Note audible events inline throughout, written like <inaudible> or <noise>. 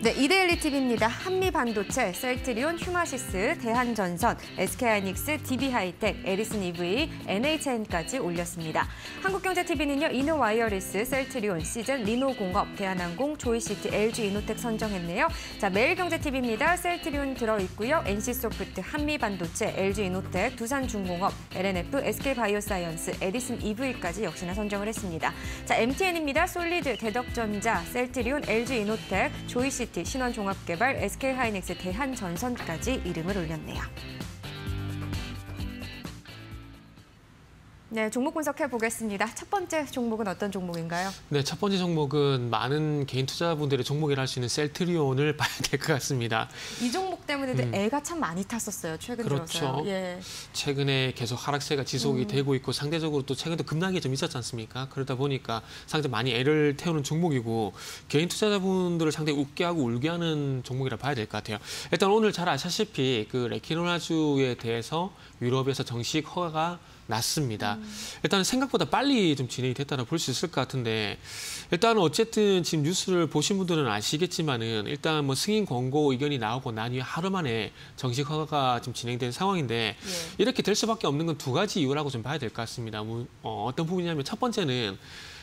네, 이데일리 TV입니다. 한미 반도체, 셀트리온, 휴마시스, 대한전선, SK하이닉스, DB하이텍, 에디슨 EV, NHN까지 올렸습니다. 한국경제TV는요, 이노와이어리스, 셀트리온, 씨젠, 리노공업, 대한항공, 조이시티, LG이노텍 선정했네요. 자, 매일경제TV입니다. 셀트리온 들어있고요. NC소프트, 한미 반도체, LG이노텍, 두산중공업, L&F, SK바이오사이언스, 에디슨 EV까지 역시나 선정을 했습니다. 자, MTN입니다. 솔리드, 대덕전자, 셀트리온, LG이노텍, 조이시티, 신원종합개발, SK하이닉스, 대한전선까지 이름을 올렸네요. 네, 종목 분석해 보겠습니다. 첫 번째 종목은 어떤 종목인가요? 네, 첫 번째 종목은 많은 개인 투자분들의 종목이라 할 수 있는 셀트리온을 <laughs> 봐야 될 것 같습니다. 이 종목 때문에도 음. 애가 참 많이 탔었어요, 최근 그렇죠. 들어서요. 예. 최근에 계속 하락세가 지속이 음. 되고 있고 상대적으로 또 최근에 급락이 좀 있었지 않습니까? 그러다 보니까 상당히 많이 애를 태우는 종목이고 개인 투자자분들을 상당히 웃게 하고 울게 하는 종목이라 봐야 될 것 같아요. 일단 오늘 잘 아시다시피 그 렉키로나주에 대해서 유럽에서 정식 허가가 났습니다. 음. 일단 생각보다 빨리 좀 진행이 됐다고 볼수 있을 것 같은데 일단 어쨌든 지금 뉴스를 보신 분들은 아시겠지만은 일단 뭐 승인 권고 의견이 나오고 난 이후 하루 만에 정식 허가가 좀 진행된 상황인데 예. 이렇게 될 수밖에 없는 건 두 가지 이유라고 좀 봐야 될 것 같습니다. 뭐, 어, 어떤 부분이냐면 첫 번째는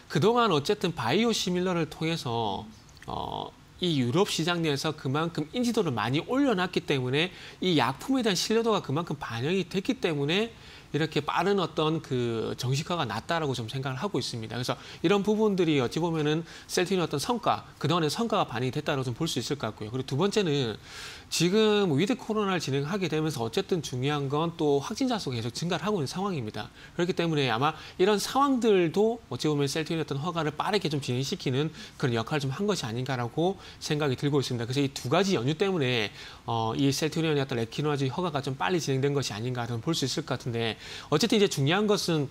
그동안 어쨌든 바이오 시밀러를 통해서 어, 이 유럽 시장 내에서 그만큼 인지도를 많이 올려놨기 때문에 이 약품에 대한 신뢰도가 그만큼 반영이 됐기 때문에 이렇게 빠른 어떤 그 정식 허가가 났다라고 좀 생각을 하고 있습니다. 그래서 이런 부분들이 어찌 보면은 셀트리온의 어떤 성과, 그동안의 성과가 반영이 됐다고 좀 볼 수 있을 것 같고요. 그리고 두 번째는 지금 위드 코로나를 진행하게 되면서 어쨌든 중요한 건 또 확진자 수가 계속 증가를 하고 있는 상황입니다. 그렇기 때문에 아마 이런 상황들도 어찌 보면 셀트리온의 어떤 허가를 빠르게 좀 진행시키는 그런 역할을 좀 한 것이 아닌가라고 생각이 들고 있습니다. 그래서 이 두 가지 연유 때문에 어, 이 셀트리온의 어떤 렉키로나주 허가가 좀 빨리 진행된 것이 아닌가 좀 볼 수 있을 것 같은데 어쨌든 이제 중요한 것은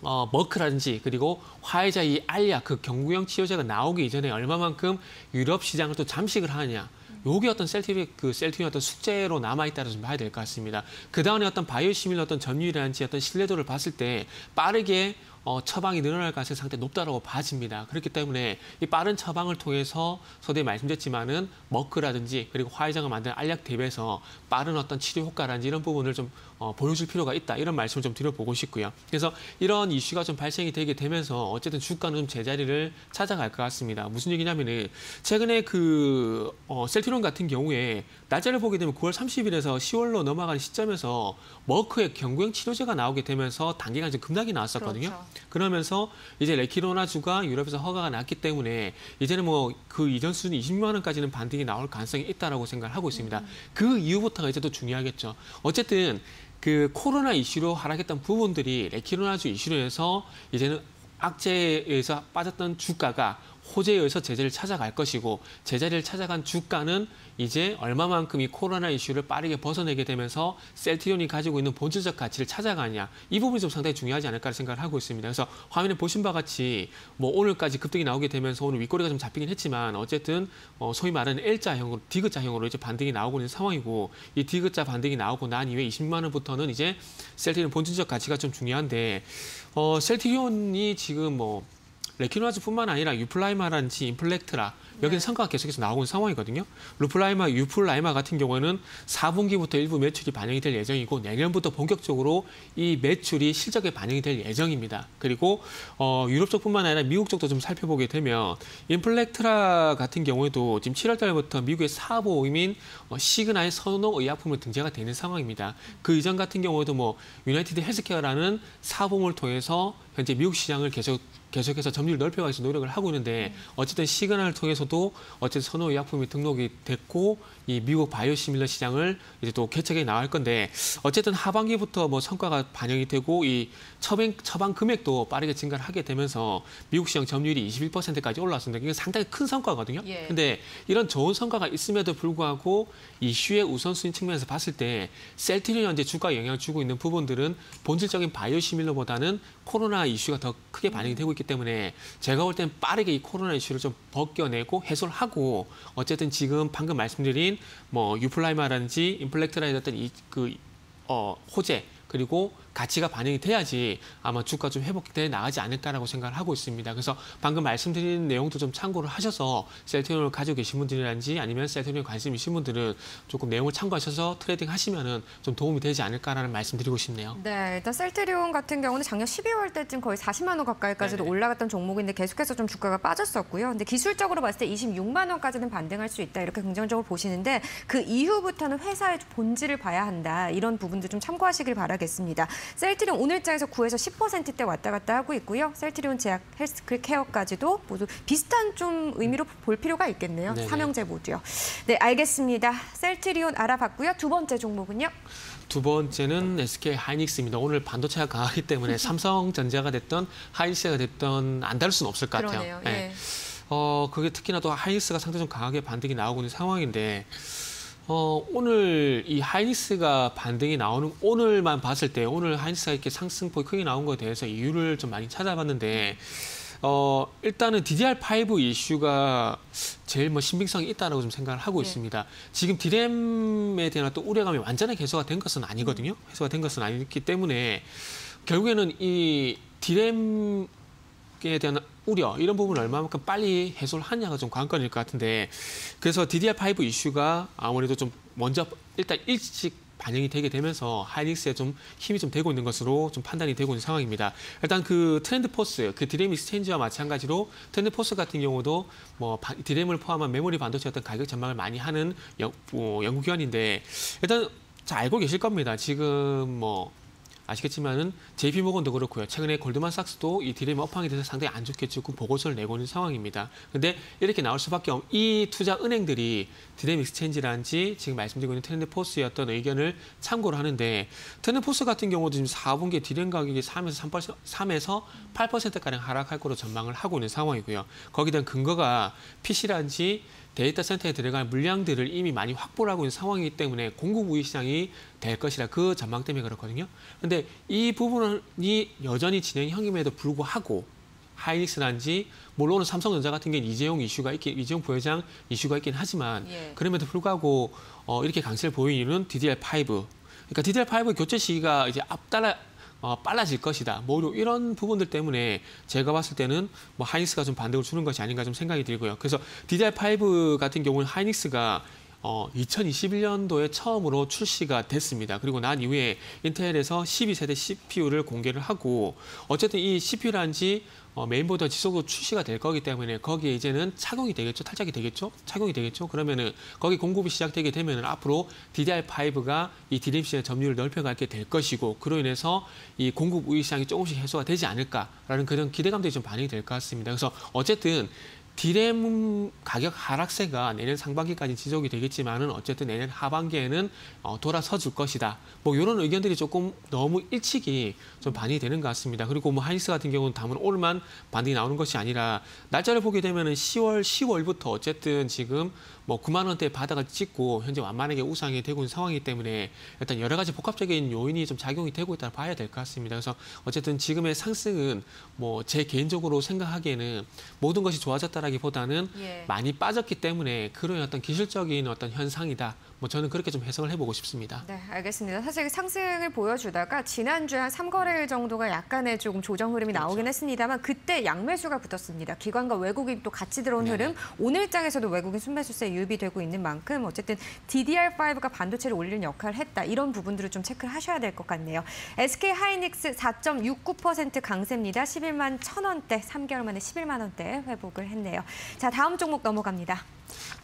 어, 머크라든지 그리고 화이자 이 알약 그 경구형 치료제가 나오기 이전에 얼마만큼 유럽 시장을 또 잠식을 하느냐. 요게 어떤 셀티비 그 셀티의 어떤 숙제로 남아 있다고 좀 봐야 될 것 같습니다. 그 다음에 어떤 바이오시밀 어떤 점유율이라든지 어떤 신뢰도를 봤을 때 빠르게 어, 처방이 늘어날 가능성이 상당히 높다고 봐집니다. 그렇기 때문에 이 빠른 처방을 통해서 서두에 말씀드렸지만은 머크라든지 그리고 화이자가 만든 알약 대비해서 빠른 어떤 치료 효과라든지 이런 부분을 좀 어, 보여줄 필요가 있다. 이런 말씀을 좀 드려보고 싶고요. 그래서 이런 이슈가 좀 발생이 되게 되면서 어쨌든 주가는 좀 제자리를 찾아갈 것 같습니다. 무슨 얘기냐면은 최근에 그 어, 셀트론 같은 경우에 날짜를 보게 되면 9월 30일에서 10월로 넘어가는 시점에서 머크의 경구형 치료제가 나오게 되면서 단기간 좀 급락이 나왔었거든요. 그렇죠. 그러면서 이제 레키로나 주가 유럽에서 허가가 났기 때문에 이제는 뭐 그 이전 수준 20만 원까지는 반등이 나올 가능성이 있다라고 생각을 하고 있습니다. 음. 그 이후부터가 이제 또 중요하겠죠. 어쨌든 그 코로나 이슈로 하락했던 부분들이 레키로나주 이슈로 해서 이제는 악재에서 빠졌던 주가가 호재에 의해서 제자리를 찾아갈 것이고 제자리를 찾아간 주가는 이제 얼마만큼 이 코로나 이슈를 빠르게 벗어내게 되면서 셀트리온이 가지고 있는 본질적 가치를 찾아가냐 이 부분이 좀 상당히 중요하지 않을까 생각을 하고 있습니다. 그래서 화면에 보신 바와 같이 뭐 오늘까지 급등이 나오게 되면서 오늘 윗꼬리가 좀 잡히긴 했지만 어쨌든 어 소위 말하는 L자형으로 디귿자형으로 이제 반등이 나오고 있는 상황이고 이 디귿자 반등이 나오고 난 이후에 20만 원부터는 이제 셀트리온 본질적 가치가 좀 중요한데 어 셀트리온이 지금 뭐 렉키로나주뿐만 아니라 유플라이마라든지 인플렉트라 여기는 네. 성과가 계속해서 나오고 있는 상황이거든요. 루플라이마, 유플라이마 같은 경우에는 4분기부터 일부 매출이 반영이 될 예정이고 내년부터 본격적으로 이 매출이 실적에 반영이 될 예정입니다. 그리고 어, 유럽 쪽뿐만 아니라 미국 쪽도 좀 살펴보게 되면 인플렉트라 같은 경우에도 지금 7월 달부터 미국의 사보험인 어, 시그나의 선호 의약품으로 등재가 되는 상황입니다. 그 이전 같은 경우에도 뭐 유나이티드 헬스케어라는 사보험을 통해서 현재 미국 시장을 계속 계속해서 점유율 넓혀가기 위해서 노력을 하고 있는데 어쨌든 시그널을 통해서도 어쨌든 선호 의약품이 등록이 됐고 이 미국 바이오시밀러 시장을 이제 또 개척해 나갈 건데 어쨌든 하반기부터 뭐 성과가 반영이 되고 이 처방, 처방 금액도 빠르게 증가를 하게 되면서 미국 시장 점유율이 21%까지 올라왔습니다. 이게 상당히 큰 성과거든요. 예. 근데 이런 좋은 성과가 있음에도 불구하고 이슈의 우선순위 측면에서 봤을 때 셀트리온 현재 주가에 영향을 주고 있는 부분들은 본질적인 바이오시밀러보다는 코로나 이슈가 더 크게 반영이 되고 있기 때문에 제가 볼땐 빠르게 이 코로나 이슈를 좀 벗겨내고 해소를 하고 어쨌든 지금 방금 말씀드린 뭐 유플라이마라든지 인플렉트라든지 어떤 이그 어, 호재 그리고 가치가 반영이 돼야지 아마 주가 좀 회복돼 나가지 않을까라고 생각을 하고 있습니다. 그래서 방금 말씀드린 내용도 좀 참고를 하셔서 셀트리온을 가지고 계신 분들이란지 아니면 셀트리온 관심 있으신 분들은 조금 내용을 참고하셔서 트레이딩 하시면은 좀 도움이 되지 않을까라는 말씀드리고 싶네요. 네, 일단 셀트리온 같은 경우는 작년 12월 때쯤 거의 40만 원 가까이까지도 네네. 올라갔던 종목인데 계속해서 좀 주가가 빠졌었고요. 근데 기술적으로 봤을 때 26만 원까지는 반등할 수 있다 이렇게 긍정적으로 보시는데 그 이후부터는 회사의 본질을 봐야 한다 이런 부분도 좀 참고하시길 바라겠습니다. 셀트리온 오늘장에서 9에서 10%대 왔다 갔다 하고 있고요. 셀트리온 제약 헬스케어까지도 모두 비슷한 좀 의미로 볼 필요가 있겠네요. 네네. 삼형제 모두요. 네, 알겠습니다. 셀트리온 알아봤고요. 두 번째 종목은요. 두 번째는 SK 하이닉스입니다. 오늘 반도체가 강하기 때문에 <laughs> 삼성전자가 됐던 하이닉스가 됐던 안 다를 수는 없을 것 같아요. 그러네요. 네. 예. 어, 그게 특히나 또 하이닉스가 상대적으로 강하게 반등이 나오고 있는 상황인데, 어, 오늘 이 하이닉스가 반등이 나오는, 오늘만 봤을 때, 오늘 하이닉스가 이렇게 상승폭이 크게 나온 것에 대해서 이유를 좀 많이 찾아봤는데, 어, 일단은 DDR5 이슈가 제일 뭐 신빙성이 있다라고 좀 생각을 하고 예. 있습니다. 지금 디램에 대한 또 우려감이 완전히 해소가 된 것은 아니거든요. 해소가 된 것은 아니기 때문에 결국에는 이 디램 에 대한 우려 이런 부분을 얼마만큼 빨리 해소를 하냐가 좀 관건일 것 같은데 그래서 DDR5 이슈가 아무래도 좀 먼저 일단 일찍 반영이 되게 되면서 하이닉스에 좀 힘이 좀 되고 있는 것으로 좀 판단이 되고 있는 상황입니다. 일단 그 트렌드 포스, 그 디램 익스체인지와 마찬가지로 트렌드 포스 같은 경우도 뭐 바- 디램을 포함한 메모리 반도체 어떤 가격 전망을 많이 하는 연, 어, 연구기관인데 일단 잘 알고 계실 겁니다. 지금 뭐 아시겠지만은 JP 모건도 그렇고요. 최근에 골드만삭스도 이 디램 업황에 대해서 상당히 안 좋게 지금 보고서를 내고 있는 상황입니다. 근데 이렇게 나올 수밖에 없. 이 투자 은행들이 디램 익스체인지란지 지금 말씀드리고 있는 트렌드 포스의 어떤 의견을 참고를 하는데 트렌드 포스 같은 경우도 지금 4분기에 디램 가격이 3에서 3%, 3에서 8% 가량 하락할 거로 전망을 하고 있는 상황이고요. 거기에 대한 근거가 PC란지 데이터 센터에 들어갈 물량들을 이미 많이 확보를 하고 있는 상황이기 때문에 공급 우위 시장이 될 것이라 그 전망 때문에 그렇거든요. 근데 이 부분이 여전히 진행형임에도 불구하고 하이닉스란지 물론 삼성전자 같은 경우는 이재용 이슈가 있긴 이재용 부회장 이슈가 있긴 하지만 예. 그럼에도 불구하고 어, 이렇게 강세를 보이는 이유는 DDR5 그러니까 DDR5 교체 시기가 이제 앞따라 어, 빨라질 것이다. 뭐 이런 부분들 때문에 제가 봤을 때는 뭐 하이닉스가 좀 반등을 주는 것이 아닌가 좀 생각이 들고요. 그래서 DDR5 같은 경우는 하이닉스가 어, 2021년도에 처음으로 출시가 됐습니다. 그리고 난 이후에 인텔에서 12세대 CPU를 공개를 하고 어쨌든 이 CPU란지 어, 메인보드 지속으로 출시가 될 거기 때문에 거기에 이제는 착용이 되겠죠, 탈착이 되겠죠, 착용이 되겠죠. 그러면은 거기 공급이 시작되게 되면은 앞으로 DDR5가 이 시장의 점유율을 넓혀가게 될 것이고 그로 인해서 이 공급 우위 시장이 조금씩 해소가 되지 않을까라는 그런 기대감들이 좀 반영이 될 것 같습니다. 그래서 어쨌든 디램 가격 하락세가 내년 상반기까지 지속이 되겠지만은 어쨌든 내년 하반기에는 어, 돌아서 줄 것이다. 뭐 이런 의견들이 조금 너무 일찍이 좀 반영이 되는 것 같습니다. 그리고 뭐 하이스 같은 경우는 다만 오늘만 반등이 나오는 것이 아니라 날짜를 보게 되면은 10월 10월부터 어쨌든 지금 뭐 9만 원대 바닥을 찍고 현재 완만하게 우상이 되고 있는 상황이기 때문에 일단 여러 가지 복합적인 요인이 좀 작용이 되고 있다 봐야 될 것 같습니다. 그래서 어쨌든 지금의 상승은 뭐 제 개인적으로 생각하기에는 모든 것이 좋아졌다라기보다는 예. 많이 빠졌기 때문에 그런 어떤 기술적인 어떤 현상이다. 뭐 저는 그렇게 좀 해석을 해보고 싶습니다. 네, 알겠습니다. 사실 상승을 보여주다가 지난주에 한 3거래일 정도가 약간의 조금 조정 흐름이 그렇죠. 나오긴 했습니다.만 그때 양매수가 붙었습니다. 기관과 외국인 또 같이 들어온 네네. 흐름. 오늘 장에서도 외국인 순매수세 유입이 되고 있는 만큼 어쨌든 DDR5가 반도체를 올리는 역할을 했다. 이런 부분들을 좀 체크를 하셔야 될 것 같네요. SK 하이닉스 4.69% 강세입니다. 11만 1천 원대, 3개월 만에 11만 원대 회복을 했네요. 자, 다음 종목 넘어갑니다.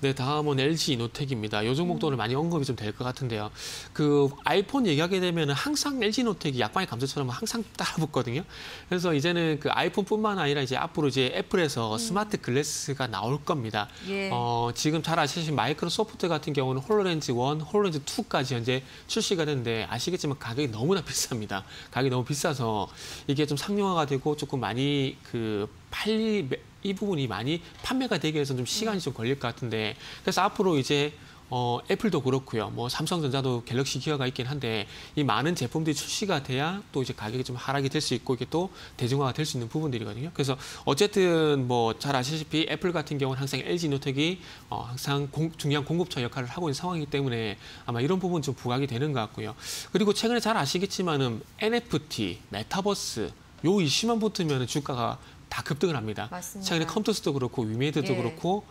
네, 다음은 LG 이노텍입니다. 요 종목도 오늘 많이 언급이 좀 될 것 같은데요. 그 아이폰 얘기하게 되면 항상 LG 이노텍이 약방의 감초처럼 항상 따라붙거든요. 그래서 이제는 그 아이폰뿐만 아니라 이제 앞으로 이제 애플에서 스마트 글래스가 나올 겁니다. 예. 어, 지금 잘 아시는 마이크로소프트 같은 경우는 홀로렌즈 1, 홀로렌즈 2까지 현재 출시가 됐는데 아시겠지만 가격이 너무나 비쌉니다. 가격이 너무 비싸서 이게 좀 상용화가 되고 조금 많이 그 팔리 이 부분이 많이 판매가 되기 위해서 좀 시간이 좀 걸릴 것 같은데 그래서 앞으로 이제 어, 애플도 그렇고요. 뭐 삼성전자도 갤럭시 기어가 있긴 한데 이 많은 제품들이 출시가 돼야 또 이제 가격이 좀 하락이 될 수 있고 이게 또 대중화가 될 수 있는 부분들이거든요. 그래서 어쨌든 뭐 잘 아시다시피 애플 같은 경우는 항상 LG 노텍이 어, 항상 공- 중요한 공급처 역할을 하고 있는 상황이기 때문에 아마 이런 부분 좀 부각이 되는 것 같고요. 그리고 최근에 잘 아시겠지만은 NFT, 메타버스 요 이슈만 붙으면 주가가 다 급등을 합니다. 맞습니다. 최근에 컴투스도 그렇고 위메이드도 예. 그렇고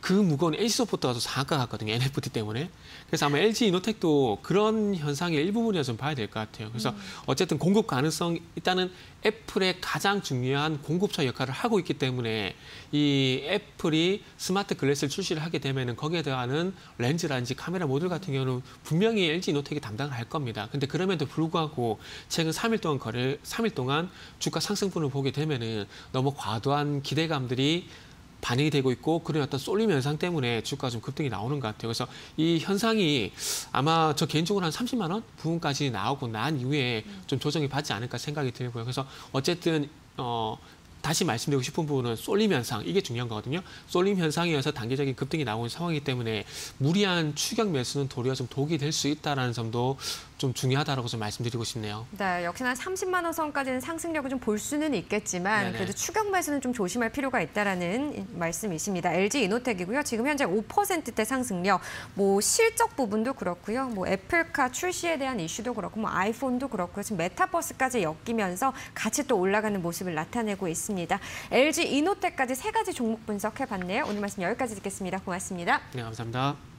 그 무거운 엔씨소프트가 또 상한가 갔거든요. NFT 때문에. 그래서 아마 LG 이노텍도 그런 현상의 일부분이라 좀 봐야 될 것 같아요. 그래서 음. 어쨌든 공급 가능성 일단은 애플의 가장 중요한 공급처 역할을 하고 있기 때문에 이 애플이 스마트 글래스를 출시를 하게 되면은 거기에 대한 렌즈라든지 카메라 모듈 같은 경우는 분명히 LG 이노텍이 담당을 할 겁니다. 근데 그럼에도 불구하고 최근 3일 동안 거래 3일 동안 주가 상승분을 보게 되면은 너무 과도한 기대감들이 반영이 되고 있고 그런 어떤 쏠림 현상 때문에 주가가 좀 급등이 나오는 것 같아요. 그래서 이 현상이 아마 저 개인적으로 한 30만 원 부분까지 나오고 난 이후에 좀 조정이 받지 않을까 생각이 들고요. 그래서 어쨌든 어 다시 말씀드리고 싶은 부분은 쏠림 현상 이게 중요한 거거든요. 쏠림 현상이어서 단계적인 급등이 나오는 상황이기 때문에 무리한 추격 매수는 도리어 좀 독이 될 수 있다라는 점도 좀 중요하다라고 좀 말씀드리고 싶네요. 네, 역시나 30만 원 선까지는 상승력을 좀 볼 수는 있겠지만 네네. 그래도 추격 매수는 좀 조심할 필요가 있다라는 말씀이십니다. LG 이노텍이고요. 지금 현재 5%대 상승력, 뭐 실적 부분도 그렇고요. 뭐 애플카 출시에 대한 이슈도 그렇고 뭐 아이폰도 그렇고요. 지금 메타버스까지 엮이면서 같이 또 올라가는 모습을 나타내고 있습니다. LG 이노텍까지 세 가지 종목 분석해 봤네요. 오늘 말씀 여기까지 듣겠습니다. 고맙습니다. 네, 감사합니다.